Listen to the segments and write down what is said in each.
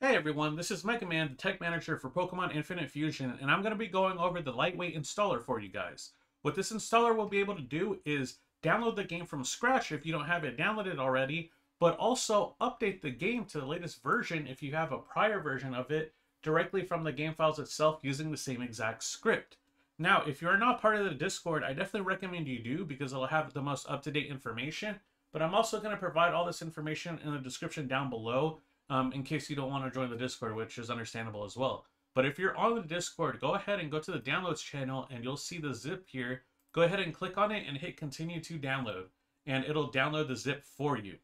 Hey everyone, this is Mega Man, the tech manager for Pokemon Infinite Fusion, and I'm going to be going over the lightweight installer for you guys. What this installer will be able to do is download the game from scratch if you don't have it downloaded already, but also update the game to the latest version if you have a prior version of it directly from the game files itself using the same exact script. Now, if you're not part of the Discord, I definitely recommend you do because it'll have the most up-to-date information, but I'm also going to provide all this information in the description down below um, in case you don't want to join the Discord, which is understandable as well. But if you're on the Discord, go ahead and go to the downloads channel and you'll see the zip here. Go ahead and click on it and hit continue to download and it'll download the zip for you.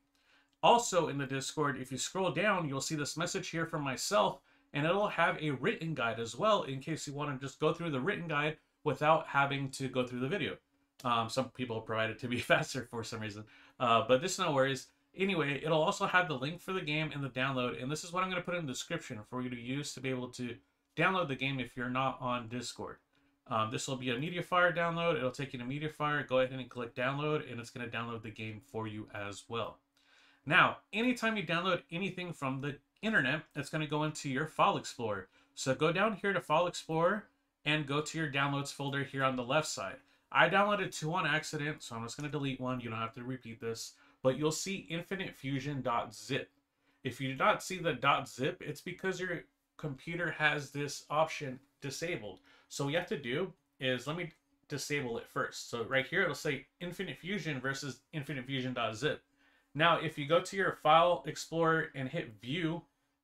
Also in the Discord, if you scroll down, you'll see this message here from myself and it'll have a written guide as well in case you want to just go through the written guide without having to go through the video. Um, some people provide it to be faster for some reason, uh, but this no worries. Anyway, it'll also have the link for the game and the download, and this is what I'm going to put in the description for you to use to be able to download the game if you're not on Discord. Um, this will be a MediaFire download. It'll take you to MediaFire. Go ahead and click download, and it's going to download the game for you as well. Now, anytime you download anything from the internet, it's going to go into your File Explorer. So go down here to File Explorer and go to your downloads folder here on the left side. I downloaded two on accident, so I'm just going to delete one. You don't have to repeat this but you'll see infinitefusion.zip. If you do not see the .zip, it's because your computer has this option disabled. So what you have to do is, let me disable it first. So right here, it'll say Infinite Fusion versus infinitefusion.zip. Now, if you go to your File Explorer and hit View,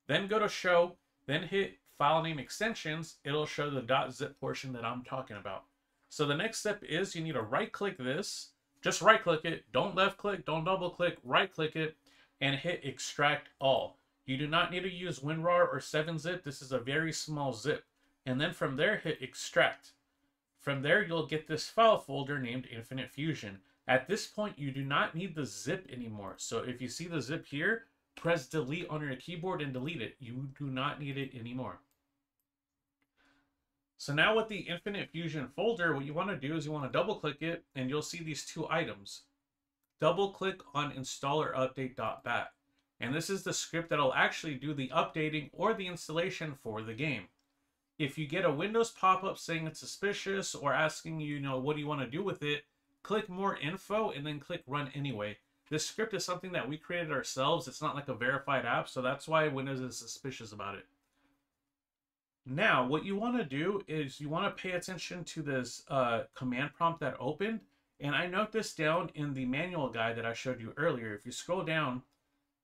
then go to Show, then hit File Name Extensions, it'll show the .zip portion that I'm talking about. So the next step is you need to right-click this, just right click it. Don't left click. Don't double click. Right click it and hit extract all. You do not need to use WinRAR or 7-zip. This is a very small zip. And then from there, hit extract. From there, you'll get this file folder named Infinite Fusion. At this point, you do not need the zip anymore. So if you see the zip here, press delete on your keyboard and delete it. You do not need it anymore. So now with the Infinite Fusion folder, what you want to do is you want to double click it and you'll see these two items. Double click on installer update.bat. And this is the script that'll actually do the updating or the installation for the game. If you get a Windows pop-up saying it's suspicious or asking you, you know, what do you want to do with it, click more info and then click run anyway. This script is something that we created ourselves. It's not like a verified app, so that's why Windows is suspicious about it. Now, what you want to do is you want to pay attention to this uh, command prompt that opened. And I note this down in the manual guide that I showed you earlier. If you scroll down,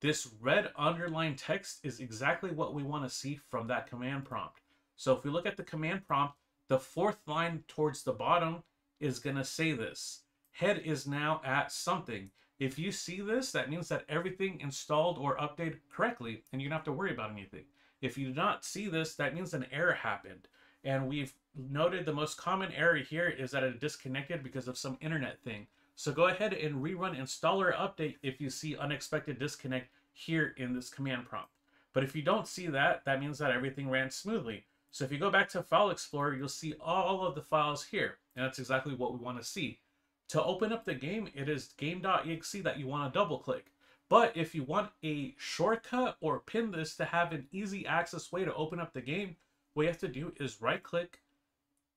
this red underlined text is exactly what we want to see from that command prompt. So if we look at the command prompt, the fourth line towards the bottom is going to say this. Head is now at something. If you see this, that means that everything installed or updated correctly and you don't have to worry about anything. If you do not see this, that means an error happened. And we've noted the most common error here is that it disconnected because of some internet thing. So go ahead and rerun installer update if you see unexpected disconnect here in this command prompt. But if you don't see that, that means that everything ran smoothly. So if you go back to File Explorer, you'll see all of the files here. And that's exactly what we want to see. To open up the game, it is game.exe that you want to double click. But if you want a shortcut or pin this to have an easy access way to open up the game, what you have to do is right click,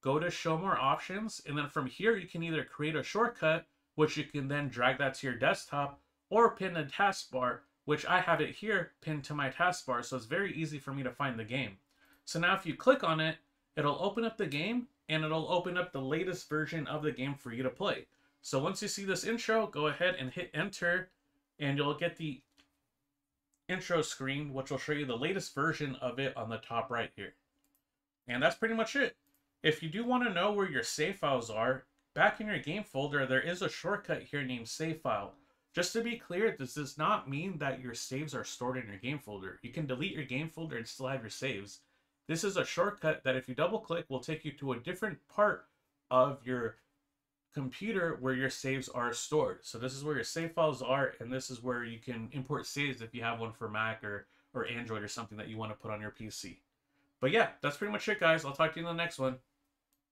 go to show more options, and then from here you can either create a shortcut, which you can then drag that to your desktop, or pin a taskbar, which I have it here pinned to my taskbar, so it's very easy for me to find the game. So now if you click on it, it'll open up the game, and it'll open up the latest version of the game for you to play. So once you see this intro, go ahead and hit enter and you'll get the intro screen, which will show you the latest version of it on the top right here. And that's pretty much it. If you do want to know where your save files are, back in your game folder, there is a shortcut here named save file. Just to be clear, this does not mean that your saves are stored in your game folder. You can delete your game folder and still have your saves. This is a shortcut that if you double click will take you to a different part of your computer where your saves are stored. So this is where your save files are, and this is where you can import saves if you have one for Mac or, or Android or something that you want to put on your PC. But yeah, that's pretty much it, guys. I'll talk to you in the next one.